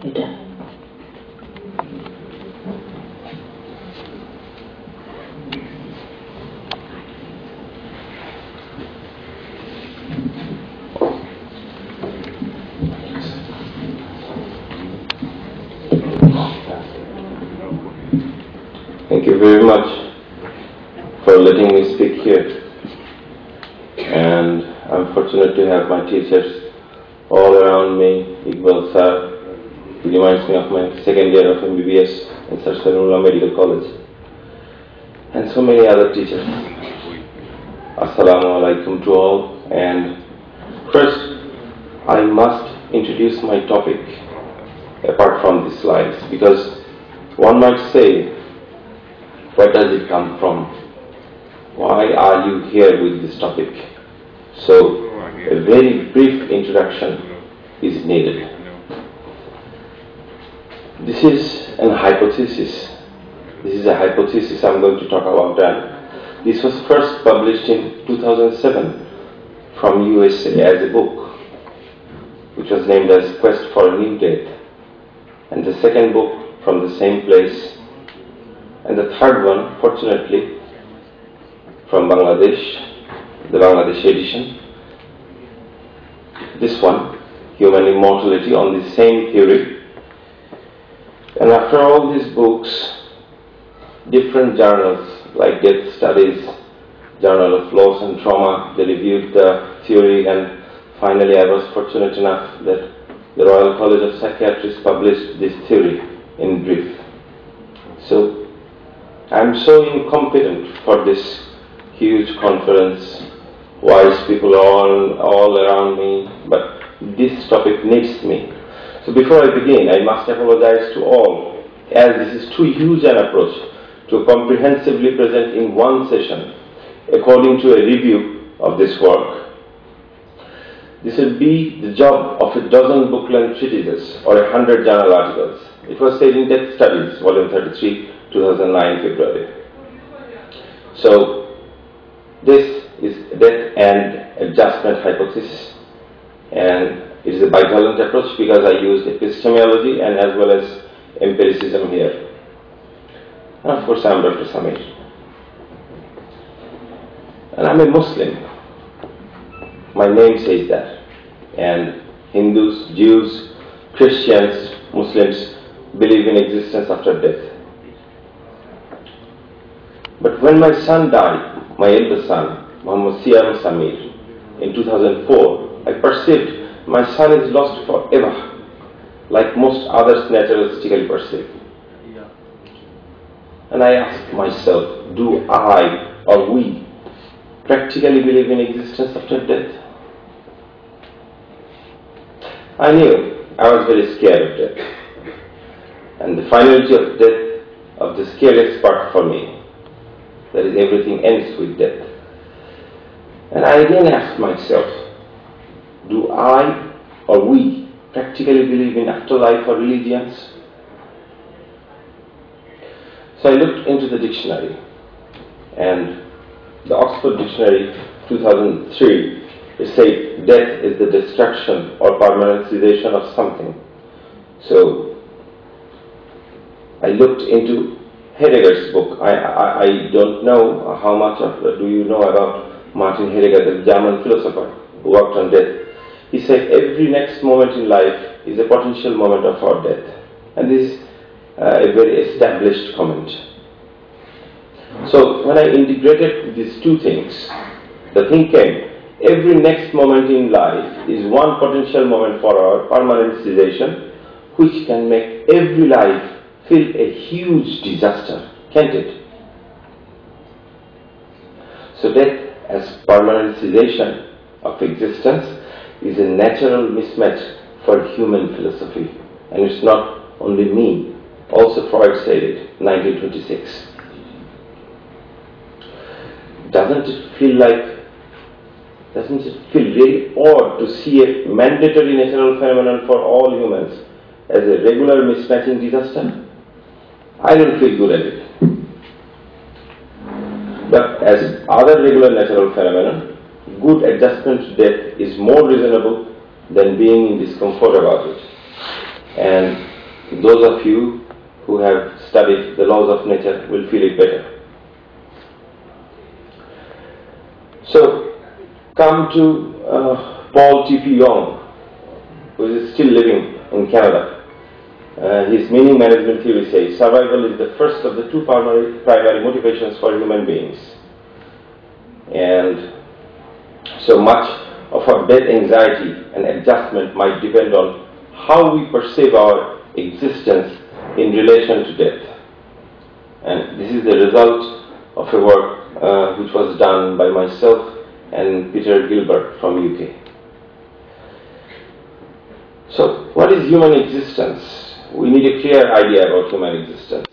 Thank you very much for letting me speak here. And I'm fortunate to have my teachers all around me. Iqbal sir, reminds me of my second year of MBBS in Sir Medical College. And so many other teachers. Assalamu alaikum to all. And first, I must introduce my topic apart from the slides because one might say where does it come from? Why are you here with this topic? So, a very brief introduction is needed. This is an hypothesis. This is a hypothesis I'm going to talk about and this was first published in 2007 from USA as a book which was named as Quest for a New Death and the second book from the same place and the third one, fortunately, from Bangladesh, the Bangladesh edition. This one, Human Immortality, on the same theory. And after all these books, different journals like Death Studies, Journal of Loss and Trauma, they reviewed the theory, and finally I was fortunate enough that the Royal College of Psychiatrists published this theory in brief. So I'm so incompetent for this huge conference, wise people all, all around me, but this topic needs me. So before I begin, I must apologize to all, as this is too huge an approach to comprehensively present in one session, according to a review of this work. This would be the job of a dozen book-length treatises or a hundred journal articles. It was said in Death Studies, volume 33, 2009 February. So this is death and adjustment hypothesis and it is a bivalent approach because I used epistemology and as well as empiricism here. And of course I am Dr. Samir. And I'm a Muslim. My name says that. And Hindus, Jews, Christians, Muslims believe in existence after death. But when my son died, my eldest son, Muhammad Siyam Samir, in 2004, I perceived my son is lost forever, like most others naturalistically perceive. And I asked myself, do I or we practically believe in existence after death? I knew I was very scared of death. And the finality of death, of the scariest part for me, that is everything ends with death. And I again asked myself, do I or we practically believe in afterlife or religions? So I looked into the dictionary and the Oxford Dictionary 2003 it said death is the destruction or permanent cessation of something. So I looked into Heidegger's book. I, I, I don't know how much of do you know about Martin Heidegger, the German philosopher who worked on death. He said every next moment in life is a potential moment of our death. And this is uh, a very established comment. So when I integrated these two things, the thing came, every next moment in life is one potential moment for our permanent cessation, which can make every life feel a huge disaster, can't it? So death as permanent cessation of existence is a natural mismatch for human philosophy. And it's not only me, also Freud said it, 1926. Doesn't it feel like, doesn't it feel really odd to see a mandatory natural phenomenon for all humans as a regular mismatching disaster? I don't feel good at it. But as other regular natural phenomena, good adjustment to death is more reasonable than being in discomfort about it. and those of you who have studied the laws of nature will feel it better. So, come to uh, Paul T.P. Wong, who is still living in Canada. Uh, his meaning management theory says survival is the first of the two primary, primary motivations for human beings. And so much of our death anxiety and adjustment might depend on how we perceive our existence in relation to death. And this is the result of a work uh, which was done by myself and Peter Gilbert from UK. So, what is human existence? We need a clear idea about human existence.